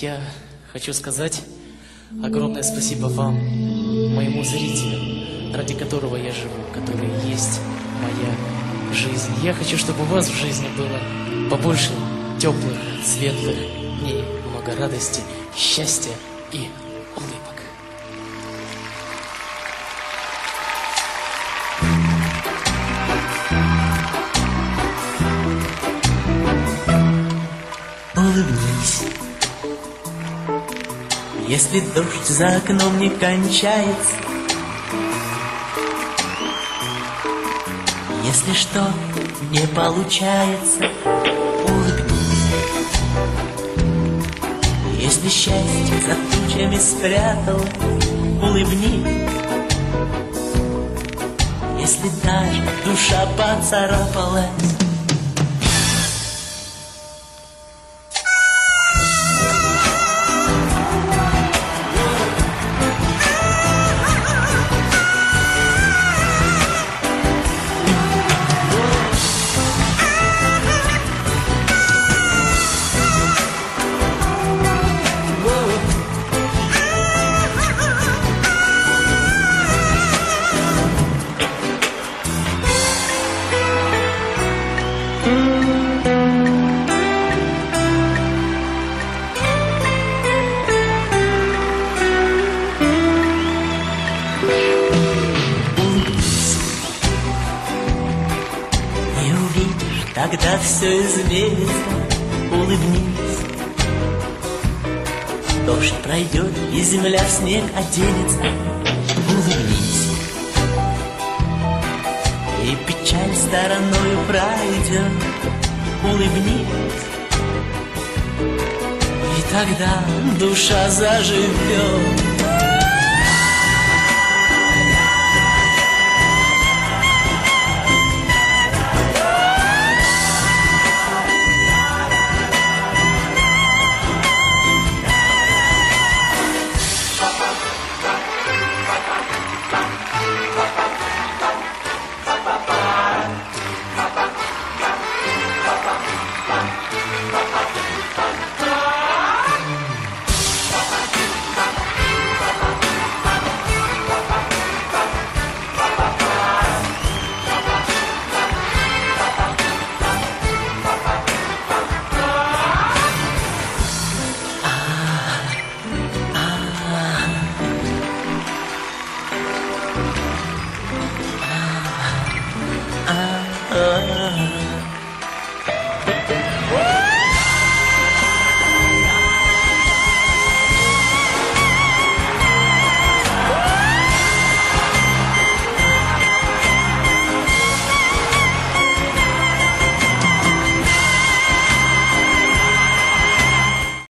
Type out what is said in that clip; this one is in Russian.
Я хочу сказать огромное спасибо вам, моему зрителю, ради которого я живу, который есть моя жизнь. Я хочу, чтобы у вас в жизни было побольше теплых, светлых дней, много радости, счастья и улыбок. Улыбнись. Если дождь за окном не кончается, Если что не получается, улыбнись. Если счастье за тучами спряталось, улыбнись. Если даже душа поцарапалась, тогда все изменится. Улыбнись. Дождь пройдет, и земля в снег оденется. Улыбнись. И печаль стороною пройдет. Улыбнись. И тогда душа заживет. 啊啊啊啊！